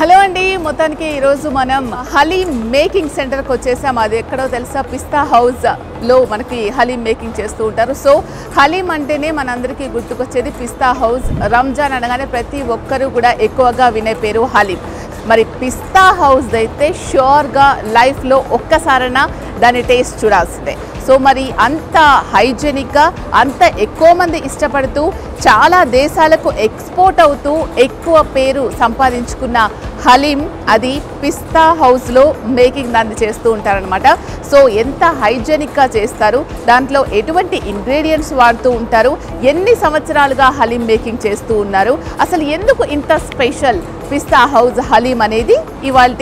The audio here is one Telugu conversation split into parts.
హలో అండి. మొత్తానికి ఈరోజు మనం హలీం మేకింగ్ సెంటర్కి వచ్చేసాం. అది ఎక్కడో తెలుసా? పిస్తా హౌస్లో మనకి హలీం మేకింగ్ చేస్తూ ఉంటారు. సో హలీం అంటేనే మనందరికీ గుర్తుకొచ్చేది పిస్తా హౌస్. రంజాన్ అనగానే ప్రతి ఒక్కరూ కూడా ఎక్కువగా వినే పేరు హలీం. మరి పిస్తా హౌస్ అయితే షూర్గా లైఫ్లో ఒక్కసారైనా దాని టేస్ట్ చూడాల్సిందే. సో మరి అంత హైజెనిక్గా అంత ఎక్కువ మంది ఇష్టపడుతూ చాలా దేశాలకు ఎక్స్పోర్ట్ అవుతూ ఎక్కువ పేరు సంపాదించుకున్న హలీం అది పిస్తా హౌస్లో మేకింగ్ దాన్ని చేస్తూ ఉంటారనమాట సో ఎంత హైజెనిక్గా చేస్తారు దాంట్లో ఎటువంటి ఇంగ్రీడియంట్స్ వాడుతూ ఉంటారు ఎన్ని సంవత్సరాలుగా హలీం మేకింగ్ చేస్తూ ఉన్నారు అసలు ఎందుకు ఇంత స్పెషల్ పిస్తా హౌస్ హలీం అనేది? ఇవాళ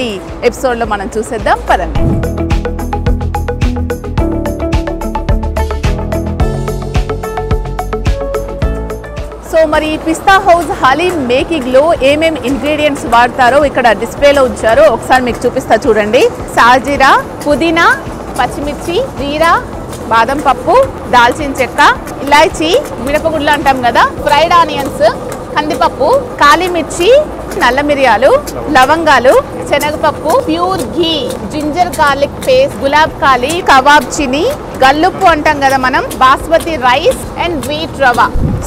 ఎపిసోడ్లో మనం చూసేద్దాం పదండి. మరి పిస్తా హౌస్ హలీం మేకింగ్లో ఏమేం ఇంగ్రీడియంట్స్ వాడతారో ఇక్కడ డిస్ప్లేలో ఉంచారో ఒకసారి మీకు చూపిస్తా చూడండి. సాజీరా పుదీనా పచ్చిమిర్చి జీరా బాదం పప్పు దాల్చిన చెక్క ఇలాచి మిరపగుడ్లు అంటాం కదా ఫ్రైడ్ ఆనియన్స్ కందిపప్పు కాలిమిర్చి నల్ల మిరియాలు లవంగాలు శనగపప్పు pure ghee ginger garlic paste gulab కాలి కబాబ్ చిని గల్లుప్పు అంటాం కదా మనం basmati rice and wheat rava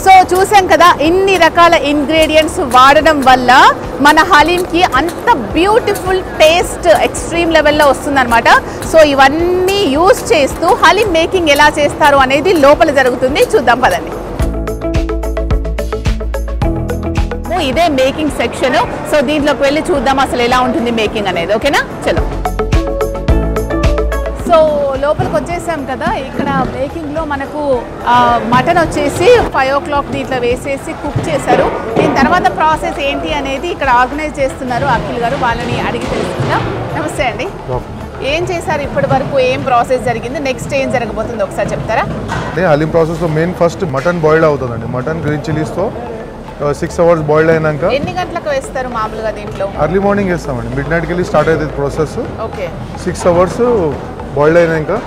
so చూసాం కదా ఇన్ని రకాల ఇంగ్రీడియంట్స్ వాడడం వల్ల మన హలీంకి అంత బ్యూటిఫుల్ టేస్ట్ ఎక్స్ట్రీమ్ లెవెల్లో వస్తుందన్నమాట. సో ఇవన్నీ యూస్ చేస్తూ హలీం మేకింగ్ ఎలా చేస్తారు అనేది లోపల జరుగుతుంది. చూద్దాం పదండి. ఇదే మేకింగ్ సెక్షన్. సో దీంట్లోకి వెళ్ళి చూద్దాం అసలు ఎలా ఉంటుంది మేకింగ్ అనేది. ఓకేనా? చలో. సో లోపలికి వచ్చేసాం కదా. ఇక్కడ మేకింగ్లో మనకు మటన్ వచ్చేసి ఫైవ్ ఓ క్లాక్ దీంట్లో వేసేసి కుక్ చేశారు. దీని తర్వాత ప్రాసెస్ ఏంటి అనేది ఇక్కడ ఆర్గనైజ్ చేస్తున్నారు అఖిల్ గారు. వాళ్ళని అడిగి తెలుసుకుందాం. నమస్తే అండి. ఏం చేశారు? ఇప్పటి వరకు ఏం ప్రాసెస్ జరిగింది? నెక్స్ట్ ఏం జరగబోతుంది ఒకసారి చెప్తారా? అంటే హలీం ప్రాసెస్లో మెయిన్ ఫస్ట్ మటన్ బాయిల్డ్ అవుతుందండి. మటన్ గ్రీన్ చిల్లీస్తో సిక్స్ అవర్స్ బాయిల్డ్ అయినాక ఎన్ని గంటలకు వేస్తారు మామూలుగా దీంట్లో? అర్లీ మార్నింగ్ వేస్తామండి మిడ్ నైట్కి వెళ్ళి స్టార్ట్ అవుతుంది process okay six hours boiled అయినాక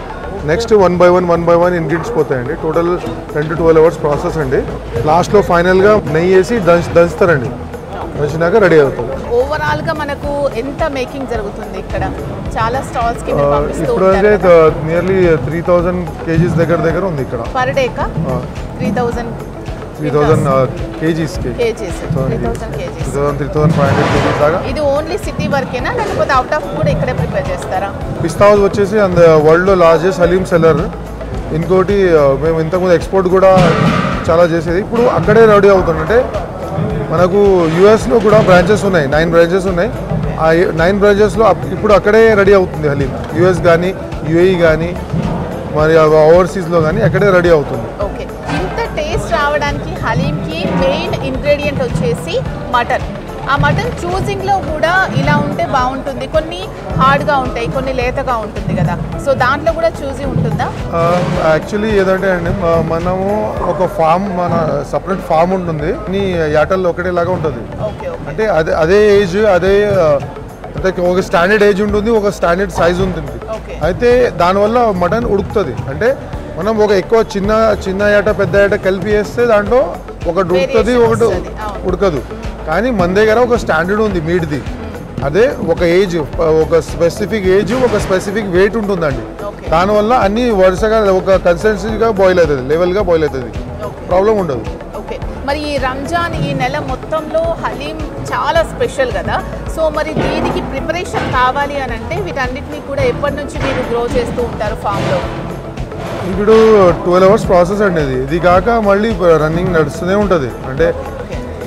next one by one one by one ingredients పోతాయండి. Total ten to twelve hours process అండి. లాస్ట్లో ఫైనల్గా నెయ్యి వేసి దంచు దంచుతారండి. దంచినాక రెడీ అవుతుంది ఓవరాల్గా మనకు ఎంత మేకింగ్ జరుగుతుంది ఇక్కడ? చాలా స్టాల్స్కి మీరు పంపిస్తూ ఇప్పుడు నియర్లీ త్రీ థౌజండ్ కేజీస్ దగ్గర దగ్గర ఉంది ఇక్కడ. పర్ డే కా? Three thousand three కేజీస్కి thousand three KGs thousand five hundred KGs దాకా? ఇది ఓన్లీ సిటీ వరకేనా లేకపోతే అవుట్ ఆఫ్ కూడా ఇక్కడే ప్రిపేర్ చేస్తారా? పిస్తా హౌస్ వచ్చేసి అంద వరల్డ్లో లార్జెస్ట్ హలీం సెల్లర్ ఇంకోటి ఆ, మేము ఇంతకుముందు ఎక్స్పోర్ట్ కూడా చాలా చేసేది. ఇప్పుడు అక్కడే రెడీ అవుతుంది అంటే మనకు యూఎస్లో కూడా బ్రాంచెస్ ఉన్నాయి. నైన్ బ్రాంచెస్ ఉన్నాయి. ఆ నైన్ బ్రాంచెస్లో ఇప్పుడు అక్కడే రెడీ అవుతుంది హలీం యూఎస్ కానీ యుఏఈ కానీ మరి ఓవర్సీస్లో కానీ అక్కడే రెడీ అవుతుంది. మెయిన్ ఇంగ్రీడియంట్ వచ్చేసి మటన్. ఆ మటన్ చూసింగ్లో కూడా ఇలా ఉంటే బాగుంటుంది. కొన్ని హార్డ్గా ఉంటాయి కొన్ని లేతగా ఉంటుంది కదా. సో దాంట్లో కూడా చూసి ఉంటుందా? యాక్చువల్లీ ఏదంటే అండి మనము ఒక ఫామ్ మన సపరేట్ ఫామ్ ఉంటుంది. అన్ని యాటల్లో ఒకటేలాగా ఉంటుంది. అంటే అదే అదే ఏజ్ అదే అంటే ఒక స్టాండర్డ్ ఏజ్ ఉంటుంది ఒక స్టాండర్డ్ సైజ్ ఉంటుంది. అయితే దానివల్ల మటన్ ఉడుకుతుంది. అంటే మనం ఒక ఎక్కువ చిన్న చిన్న ఏట పెద్ద ఏట కలిపి వేస్తే దాంట్లో ఒకటి Variation ఒకటి. ఉడకదు. కానీ మన దగ్గర ఒక స్టాండర్డ్ ఉంది మీట్ది అదే ఒక ఏజ్ ఒక స్పెసిఫిక్ ఏజ్ ఒక స్పెసిఫిక్ వెయిట్ ఉంటుందండి. దానివల్ల అన్ని వరుసగా ఒక కన్సిస్టెన్సీగా బాయిల్ అవుతుంది లెవెల్గా బాయిల్ అవుతుంది. ప్రాబ్లం ఉండదు. ఓకే మరి ఈ రంజాన్ ఈ నెల మొత్తంలో హలీం చాలా స్పెషల్ కదా. సో మరి దీనికి ప్రిపరేషన్ కావాలి అని అంటే వీటన్నిటిని కూడా ఎప్పటి నుంచి మీరు గ్రో చేస్తూ ఉంటారు ఫామ్లో ఇప్పుడు ట్వెల్వ్ అవర్స్ ప్రాసెస్ అండి ఇది ఇది కాక మళ్ళీ రన్నింగ్ నడుస్తూనే ఉంటుంది అంటే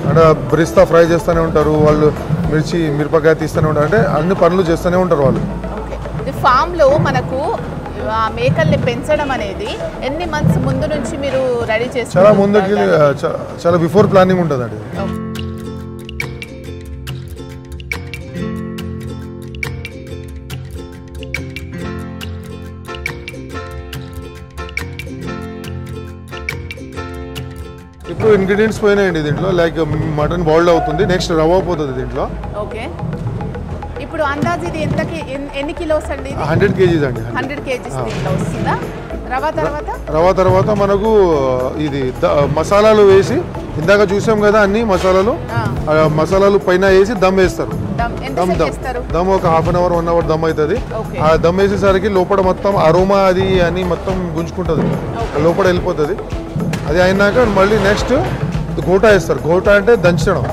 అంటే బ్రిస్తా ఫ్రై చేస్తూనే ఉంటారు వాళ్ళు మిర్చి మిరపకాయ తీస్తూనే ఉంటారు అంటే అన్ని పనులు చేస్తూనే ఉంటారు వాళ్ళు ఫామ్లో మనకు మేకల్ని పెంచడం అనేది ఎన్ని మంత్స్ ముందు నుంచి మీరు రెడీ చేస్తారు చాలా ముందుకి చా- చాలా బిఫోర్ ప్లానింగ్ ఉంటుంది అండి ఇప్పుడు ఇంగ్రీడియంట్స్ పోయినాయండి దీంట్లో. లైక్ మటన్ బాయిల్డ్ అవుతుంది. నెక్స్ట్ రవ్వ పోతుంది దీంట్లో. ఓకే. ఇప్పుడు అందాజు ఇది ఎంతకి ఎన్- ఎన్ని కిలోస్ అండి ఇది? హండ్రెడ్ కేజీస్ అండి హండ్రెడ్. కేజీస్ వస్తుందా? రవ తర్వాత? రవ తర్వాత మనకు ఇది ద- మసాలాలు వేసి ఇందాక చూసాం కదా అన్ని మసాలాలు? మసాలాలు పైన వేసి దమ్ వేస్తారు. దమ్ దమ్ దమ్. ఒక half an hour one hour dum అవుతుంది. ఆ దమ్ వేసేసరికి లోపల మొత్తం అరోమా అది అని మొత్తం గుంజుకుంటుంది. లోపల వెళ్ళిపోతుంది. అది అయినాక మళ్ళీ నెక్స్ట్ గోటా వేస్తారు. గోటా అంటే దంచడం.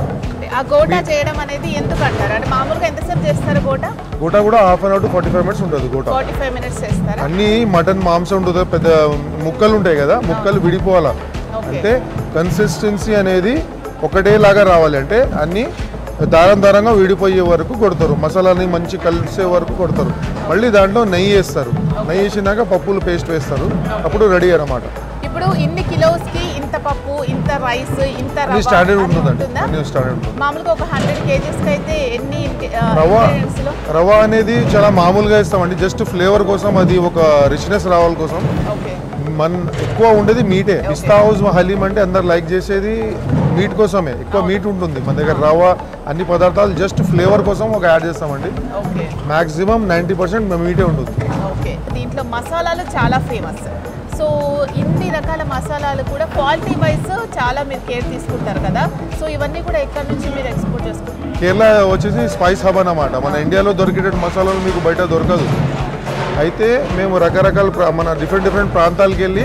ఆ గోటా చేయడం అనేది ఎందుకు అంటారు? అంటే మామూలుగా ఎంతసేపు చేస్తారు గోటా గోటా కూడా half an hour to forty five minutes ఉంటుంది గోటా ఫార్టీ ఫైవ్ మినిట్స్ చేస్తారా? అన్ని మటన్ మాంసం ఉంటుంది పెద్ద ముక్కలు ఉంటాయి కదా ముక్కలు విడిపోవాలా? అంటే కన్సిస్టెన్సీ అనేది ఒకటేలాగా రావాలి. అంటే అన్ని దారం దారంగా విడిపోయే వరకు కొడతారు. మసాలాని మంచి కలిసే వరకు కొడతారు. మళ్ళీ దాంట్లో నెయ్యి వేస్తారు. నెయ్యి వేసినాక పప్పులు పేస్ట్ వేస్తారు. అప్పుడు రెడీ అన్నమాట. ఇప్పుడు ఇన్ని కిలోస్కి ఇంత పప్పు ఇంత రైస్ ఇంత స్టాండర్డ్ ఉంటుందండి. స్టాండర్డ్ మామూలుగా ఒక హండ్రెడ్ కేజీస్కి అయితే ఎన్ని ఆ, రవ ingredients లో? రవ అనేది చాలా మామూలుగా ఇస్తామండి. జస్ట్ ఫ్లేవర్ కోసం అది ఒక రిచ్నెస్ రావాలి కోసం. ఓకే. మన ఎక్కువ ఉండేది మీటే. పిస్తా హౌస్ హలీం అంటే అందరు లైక్ చేసేది మీట్ కోసమే. ఎక్కువ మీట్ ఉంటుంది మన దగ్గర. రవ అన్ని పదార్థాలు జస్ట్ ఫ్లేవర్ కోసం ఒక యాడ్ చేస్తామండి. మాక్సిమం నైంటీ పర్సెంట్ మీటే ఉంటుంది ఓకే. దీంట్లో మసాలాలు చాలా ఫేమస్ సో ఇన్ని రకాల మసాలాలు కూడా క్వాలిటీ వైజ్ చాలా మీరు కేర్ తీసుకుంటారు కదా. సో ఇవన్నీ కూడా ఎక్కడి నుంచి మీరు ఎక్స్పోర్ట్ చేసుకుంటారు? కేరళ వచ్చేసి స్పైస్ హబ్ అన్నమాట. మన ఇండియాలో దొరికేటట్టు మసాలాలు మీకు బయట దొరకదు. అయితే మేము రకరకాల మన డిఫరెంట్ డిఫరెంట్ ప్రాంతాలకు వెళ్ళి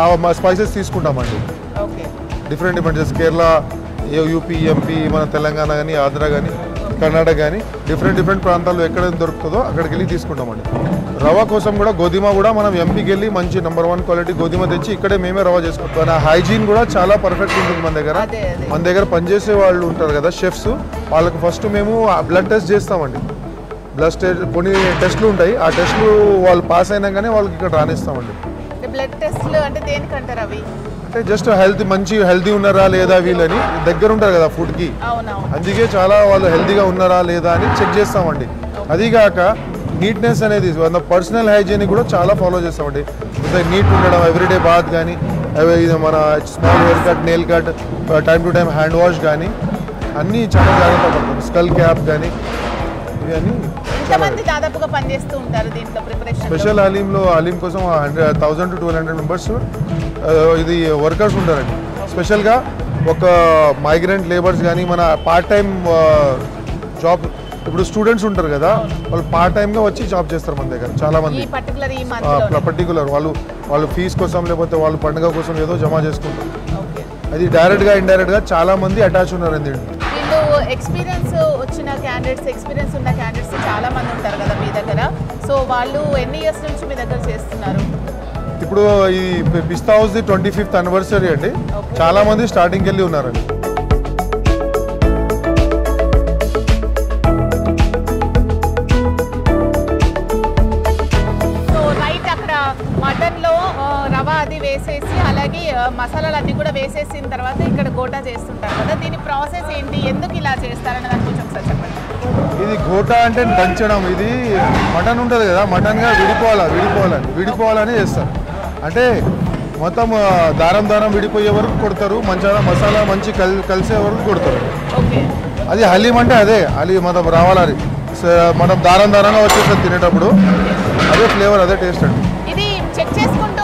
ఆ స్పైసెస్ తీసుకుంటామండి. Okay. Different different Kerala UP MP మన తెలంగాణ కానీ ఆంధ్ర కానీ కర్ణాటక కానీ డిఫరెంట్ డిఫరెంట్ ప్రాంతాల్లో ఎక్కడ దొరుకుతుందో అక్కడికి వెళ్ళి తీసుకుంటామండి. రవ కోసం కూడా గోధుమ కూడా మనం ఎంపీకి వెళ్ళి మంచి నెంబర్ వన్ క్వాలిటీ గోధుమ తెచ్చి ఇక్కడే మేమే రవ చేసుకుంటాం. హైజీన్ కూడా చాలా పర్ఫెక్ట్ ఉంటుంది మన దగ్గర. మన దగ్గర పనిచేసే వాళ్ళు ఉంటారు కదా షెఫ్స్ వాళ్ళకి ఫస్ట్ మేము బ్లడ్ టెస్ట్ చేస్తామండి. బ్లడ్ టెస్ట్ కొన్ని టెస్ట్లు ఉంటాయి. ఆ టెస్ట్లు వాళ్ళు పాస్ అయినాకనే వాళ్ళకి ఇక్కడ రానిస్తామండి. బ్లడ్ టెస్ట్లు అంటే దేనికంటారు అవి? అంటే జస్ట్ హెల్త్ మంచి హెల్తీ ఉన్నారా లేదా వీళ్ళని దగ్గర ఉంటారు కదా ఫుడ్కి అందుకే చాలా వాళ్ళు హెల్తీగా ఉన్నారా లేదా అని చెక్ చేస్తామండి. అదిగాక నీట్నెస్ అనేది మన పర్సనల్ హైజీన్ కూడా చాలా ఫాలో చేస్తామండి. నీట్ ఉండడం ఎవ్రీడే బాత్ కానీ మన small hair cut nail cut time to time hand wash కానీ అన్నీ చాలా జాగ్రత్త పడతాం స్కల్ క్యాప్ కానీ ఇవన్నీ ఎంతమంది దాదాపుగా పనిచేస్తూ ఉంటారు దీంట్లో ప్రిపరేషన్ స్పెషల్ హలీంలో హలీం కోసం hundred thousand to twelve hundred members ఇది వర్కర్స్ ఉంటారండి. స్పెషల్గా ఒక మైగ్రెంట్ లేబర్స్ కానీ మన పార్ట్ టైం జాబ్ ఇప్పుడు స్టూడెంట్స్ ఉంటారు కదా వాళ్ళు పార్ట్ టైంగా వచ్చి జాబ్ చేస్తారు మన దగ్గర చాలా మంది పర్టికులర్ వాళ్ళు వాళ్ళు ఫీజు కోసం లేకపోతే వాళ్ళు పండుగ కోసం ఏదో జమ చేసుకుంటారు. అది డైరెక్ట్గా ఇండైరెక్ట్గా చాలా మంది అటాచ్ ఉన్నారండి దీంట్లో ఎక్స్పీరియన్స్ వచ్చిన క్యాండిడేట్స్ ఎక్స్పీరియన్స్ ఉన్న క్యాండిడేట్స్ చాలా మంది ఉంటారు కదా మీ దగ్గర. సో వాళ్ళు ఎన్ని ఇయర్స్ నుంచి మీ దగ్గర చేస్తున్నారు? ఇప్పుడు ఈ Pista House the twenty fifth anniversary అండి. చాలా మంది స్టార్టింగ్కి వెళ్ళి ఉన్నారండి. అది వేసేసి అలాగే ఆ, మసాలాలు అన్నీ కూడా వేసేసిన తర్వాత ఇక్కడ గోటా చేస్తుంటారు కదా దీని ప్రాసెస్ ఏంటి? ఎందుకు ఇలా చేస్తారని దాని గురించి ఒకసారి చెప్పండి. ఇది గోటా అంటే దంచడం. ఇది మటన్ ఉంటుంది కదా మటన్గా విడిపోవాలా విడిపోవాలని విడిపోవాలని చేస్తారు. అంటే మొత్తం దారం దారం విడిపోయే వరకు కొడతారు మంచిగా మసాలా మంచి కల్ కలిసే వరకు కొడతారు. అది హలీం అంటే అదే హలీం మనం రావాలి స- మనం దారం దారంగా వచ్చేస్తుంది తినేటప్పుడు అదే ఫ్లేవర్ అదే టేస్ట్ అండి. ఇది చెక్ చేసుకుంటూ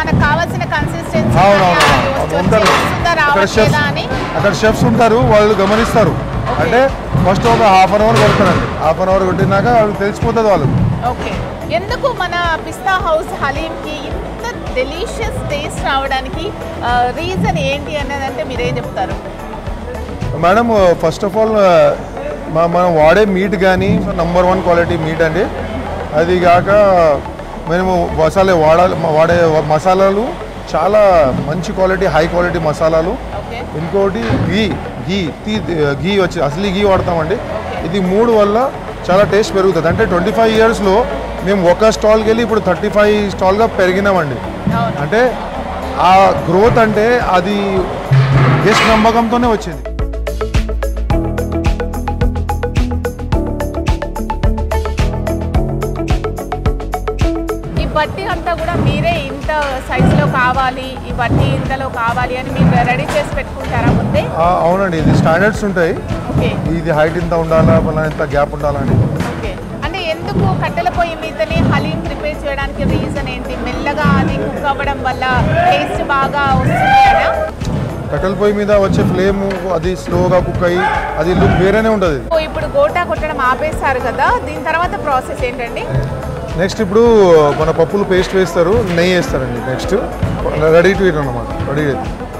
మనకు కావాల్సిన కన్సిస్టెన్సీ అక్కడ షెఫ్స్ ఉంటారు వాళ్ళు గమనిస్తారు. అంటే ఫస్ట్ ఒక హాఫ్ అన్ అవర్ కొడతారండి. హాఫ్ అన్ అవర్ కొట్టినాక వాళ్ళకి తెలిసిపోతుంది వాళ్ళు. ఓకే. ఎందుకు మన పిస్తా హౌస్ హలీంకి ఇంత డెలిషియస్ టేస్ట్ రావడానికి రీజన్ ఏంటి అన్నది అంటే మీరేం చెప్తారు. మేడం ఫస్ట్ ఆఫ్ ఆల్ మనం వాడే మీట్ కానీ నంబర్ వన్ క్వాలిటీ మీట్ అండి. అది కాక మేము మసాలా వాడాలి వాడే మసాలాలు చాలా మంచి క్వాలిటీ హై క్వాలిటీ మసాలాలు. ఇంకోటి గీ గీ టీ గీ వచ్చి అసలు గీ వాడతామండి. ఇది మూడు వల్ల చాలా టేస్ట్ పెరుగుతుంది. అంటే ట్వంటీ ఫైవ్ ఇయర్స్లో మేము ఒక స్టాల్కి వెళ్ళి ఇప్పుడు థర్టీ ఫైవ్ స్టాల్గా పెరిగినామండి. అంటే ఆ గ్రోత్ అంటే అది గెస్ట్ నమ్మకంతోనే వచ్చింది. బట్టి అంతా కూడా మీరే ఇంత సైజులో కావాలి ఈ ఇంతలో కావాలి అని మీరు రెడీ చేసి పెట్టుకుంటారా ముందే? అవునండి ఇది స్టాండర్డ్స్ ఉంటాయి. ఇది హైట్ ఇంత ఉండాలా ఇంత గ్యాప్ ఉండాలని ఓకే. అంటే ఎందుకు కట్టెల పొయ్యి మీదనే హలీం ప్రిపేర్ చేయడానికి రీజన్ ఏంటి? మెల్లగా అది కుక్ అవ్వడం వల్ల టేస్ట్ బాగా వస్తుంది అనా కట్టెల పొయ్యి మీద వచ్చే ఫ్లేమ్ అది స్లోగా కుక్ అయ్యి అది లుక్ వేరేనే ఉంటుంది. ఇప్పుడు గోటా కొట్టడం ఆపేశారు కదా దీని తర్వాత ప్రాసెస్ ఏంటండి? నెక్స్ట్ ఇప్పుడు మన పప్పులు పేస్ట్ వేస్తారు నెయ్యి వేస్తారండి. నెక్స్ట్ రెడీ టు ఇట్ అనమాట రెడీ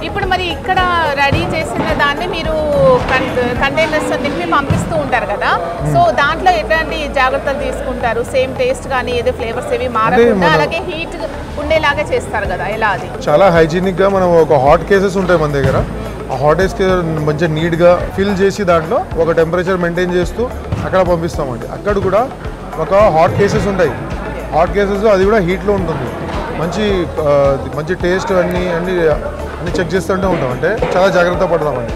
ఇప్పుడు మరి ఇక్కడ రెడీ చేసిన దాన్ని మీరు కంటైనర్స్ నింపి పంపిస్తూ ఉంటారు కదా? సో దాంట్లో ఎట్లాంటి జాగ్రత్తలు తీసుకుంటారు? సేమ్ టేస్ట్ కానీ ఏదో ఫ్లేవర్స్ ఏవి మారకుండా అలాగే హీట్ ఉండేలాగా చేస్తారు కదా? ఎలా అది? చాలా హైజీనిక్గా మనం ఒక హాట్ కేసెస్ ఉంటాయి మన దగ్గర. ఆ హాట్ కేసెస్ మంచిగా నీట్గా ఫిల్ చేసి దాంట్లో ఒక టెంపరేచర్ మెయింటైన్ చేస్తూ అక్కడ పంపిస్తామండి. అక్కడ కూడా ఒక హాట్ కేసెస్ ఉంటాయి. హాట్ కేసెస్ అది కూడా హీట్లో ఉంటుంది. మంచి మంచి టేస్ట్ అన్నీ అన్నీ అన్నీ చెక్ చేస్తుంటే ఉంటాం. అంటే చాలా జాగ్రత్త పడతామండి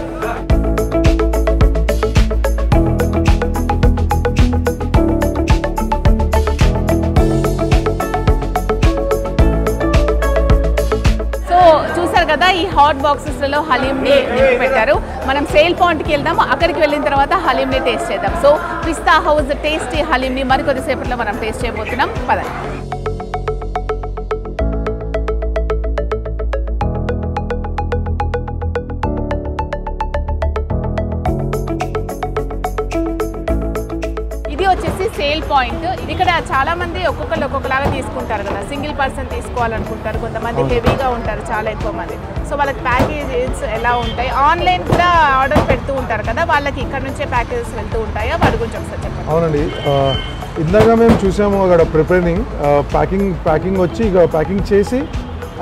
హాట్ బాక్సెస్లలో హలీంని నింపి పెట్టారు? మనం సేల్ పాయింట్కి వెళ్దాం అక్కడికి వెళ్ళిన తర్వాత హలీంని టేస్ట్ చేద్దాం. సో పిస్తా హౌస్ టేస్టీ హలీంని మరికొద్దిసేపట్లో మనం టేస్ట్ చేయబోతున్నాం. పదండి ఇది వచ్చేసి సేల్ పాయింట్. ఇక్కడ చాలా మంది ఒక్కొక్కరు ఒక్కొక్కలాగా తీసుకుంటారు కదా. సింగిల్ పర్సన్ తీసుకోవాలనుకుంటారు. కొంతమంది హెవీగా ఉంటారు చాలా ఎక్కువ మంది. సో వాళ్ళకి ప్యాకేజెస్ ఎలా ఉంటాయి? ఆన్లైన్ కూడా ఆర్డర్ పెడుతూ ఉంటారు కదా వాళ్ళకి ఇక్కడ నుంచే ప్యాకేజెస్ వెళ్తూ ఉంటాయా? వాటి గురించి ఒకసారి చెప్పండి. అవునండి. ఇందాక మేము చూసాము అక్కడ ప్రిపేరింగ్ ప్యాకింగ్ ప్యాకింగ్ వచ్చి ఇక ప్యాకింగ్ చేసి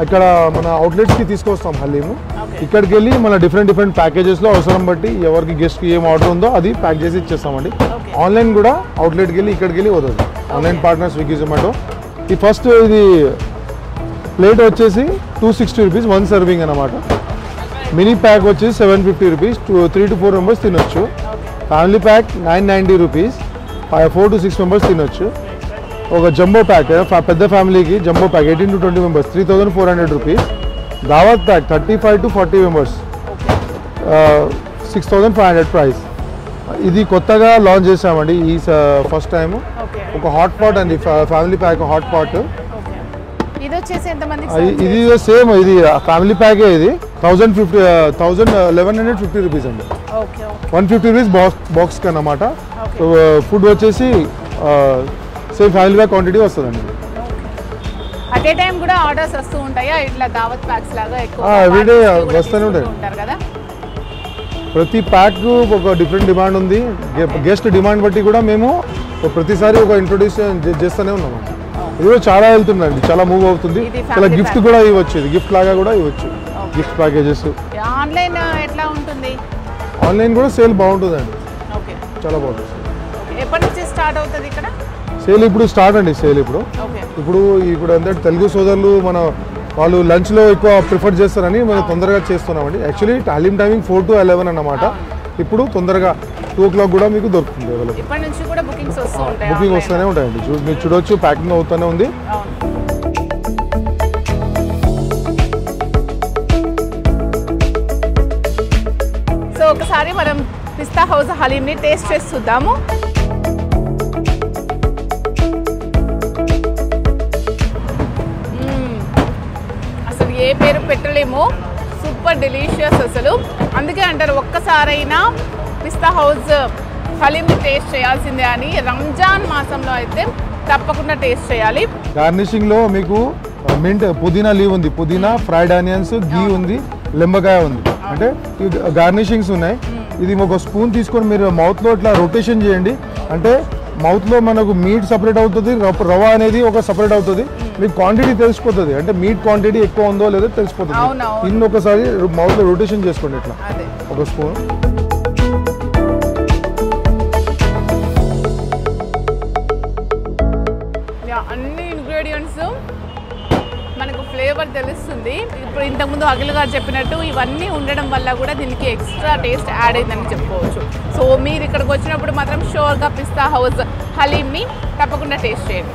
అక్కడ మన అవుట్లెట్స్కి తీసుకొస్తాం హలీము. Okay. ఇక్కడికి వెళ్ళి మన డిఫరెంట్ డిఫరెంట్ ప్యాకేజెస్లో అవసరం బట్టి ఎవరికి గెస్ట్కి ఏం ఆర్డర్ ఉందో అది ప్యాక్ చేసి ఇచ్చేస్తామండి. ఆన్లైన్ కూడా అవుట్లెట్కి వెళ్ళి ఇక్కడికి వెళ్ళి వదలదు ఆన్లైన్ పార్ట్నర్ స్విగ్గీ జొమాటో ఈ ఫస్ట్ ఇది ప్లేట్ వచ్చేసి two sixty rupees one serving అనమాట మినీ ప్యాక్ వచ్చేసి seven fifty rupees two three to four members తినొచ్చు. Family pack nine ninety rupees four to six members తినొచ్చు. ఒక జంబో ప్యాక్ పెద్ద ఫ్యామిలీకి jumbo pack eighteen to twenty members three thousand four hundred rupees దావత్ pack thirty five to forty members six thousand five hundred price ఇది కొత్తగా లాంచ్ చేసామండి ఈ ఫస్ట్ టైం ఓకే ఒక హాట్ పాట్ అండి ఫ్యామిలీ ప్యాక్ హాట్ పాట్ ఇది వచ్చేసి ఎంతమందికి అది- serve ఇది సేమ్ ఇది ఫ్యామిలీ ప్యాకే ఇది. Thousand fifty thousand eleven hundred fifty rupees అండి. వన్ ఫిఫ్టీ రూపీస్ బాక్స్ బాక్స్కి అన్నమాట. ఫుడ్ వచ్చేసి సేమ్ ఫ్యామిలీ ప్యాక్ క్వాంటిటీ వస్తుందండి. అట్ ఏ టైం కూడా ఆర్డర్స్ వస్తూ ఉంటాయా? ఇట్లా దావత్ ప్యాక్స్ లాగా ఎక్కువ కూడా వస్తూనే ఉంటాయి. ఉంటారు కదా? ప్రతి ప్యాక్ ఒక డిఫరెంట్ డిమాండ్ ఉంది. గెస్ట్ డిమాండ్ బట్టి కూడా మేము ప్రతిసారి ఒక ఇంట్రొడ్యూస్ చేస్తూనే ఉన్నాము ఇది కూడా చాలా వెళ్తుందండి చాలా మూవ్ అవుతుంది. చాలా గిఫ్ట్. కూడా ఇవ్వచ్చు ఇది గిఫ్ట్ లాగా కూడా ఇవ్వచ్చు. గిఫ్ట్ ప్యాకేజెస్ ఆన్లైన్ ఎట్లా ఉంటుంది? ఆన్లైన్ కూడా సేల్ బాగుంటుందండి. చాలా బాగుంటుంది. ఎప్పటి నుంచి స్టార్ట్ అవుతుంది ఇక్కడ? సేల్ ఇప్పుడు స్టార్ట్ అండి సేల్ ఇప్పుడు. ఇప్పుడు ఇప్పుడు అంటే తెలుగు సోదరులు మన వాళ్ళు లంచ్లో ఎక్కువ ప్రిఫర్ చేస్తారని మనం తొందరగా చేస్తున్నామండి. Actually haleem timing four to eleven అన్నమాట. ఇప్పుడు తొందరగా టూ ఓ క్లాక్ కూడా మీకు దొరుకుతుంది బుకింగ్. వస్తూనే ఉంటాయండి. మీరు చూడొచ్చు ప్యాకింగ్ అవుతూనే ఉంది. సో ఒకసారి మనం పిస్తా హౌస్ హలీంని టేస్ట్ చేసి చూద్దాము. అసలు ఏ పేరు పెట్టలేము. సూపర్ డెలిషియస్ అసలు. అందుకే అంటారు ఒక్కసారైనా పిస్తా హౌస్ హలీంని టేస్ట్ చేయాల్సిందే అని. రంజాన్ మాసంలో అయితే తప్పకుండా టేస్ట్ చేయాలి. గార్నిషింగ్లో మీకు మింట్ పుదీనా లీవ్ ఉంది. పుదీనా ఫ్రైడ్ ఆనియన్స్ గీ ఉంది లింబకాయ ఉంది. అంటే గార్నిషింగ్స్ ఉన్నాయి. ఇది ఒక స్పూన్ తీసుకొని మీరు మౌత్లో ఇట్లా రొటేషన్ చేయండి. అంటే మౌత్లో మనకు మీట్ సపరేట్ అవుతుంది రవ- అనేది ఒక సపరేట్ అవుతుంది. మీకు క్వాంటిటీ తెలిసిపోతుంది. అంటే మీట్ క్వాంటిటీ ఎక్కువ ఉందో లేదో తెలిసిపోతుంది. ఇన్ని ఒకసారి మౌత్లో రొటేషన్ చేసుకోండి ఇట్లా. ఒక స్పూన్ అన్ని ఇంగ్రీడియంట్స్ మనకు ఫ్లేవర్ తెలుస్తుంది. ఇప్పుడు ఇంతకుముందు అఖిల్ గారు చెప్పినట్టు ఇవన్నీ ఉండడం వల్ల కూడా దీనికి ఎక్స్ట్రా టేస్ట్ యాడ్ అయిందని చెప్పుకోవచ్చు. సో మీరు ఇక్కడికి వచ్చినప్పుడు మాత్రం షోర్గా పిస్తా హౌస్ హలీమ్ని తప్పకుండా టేస్ట్ చేయండి.